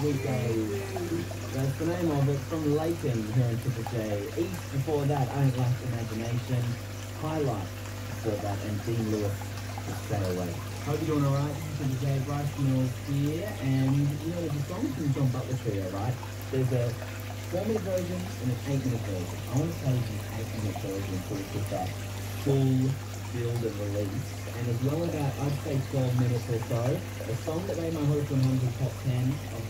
That's the name of it. From Leighton here in Triple J. East before that, I Ain't Lack Imagination. Highlight before that, and Dean Lewis Stay Awake. Hope you're doing alright. Triple J, Bryce Mills here. And, you know, there's a song from John Butler Trio, right? There's a four minute version and an eight minute version. I want to play the eight minute version full build and release. And as well about, I'd say 12 minutes or so, a song that made my Hot 100 top 10 of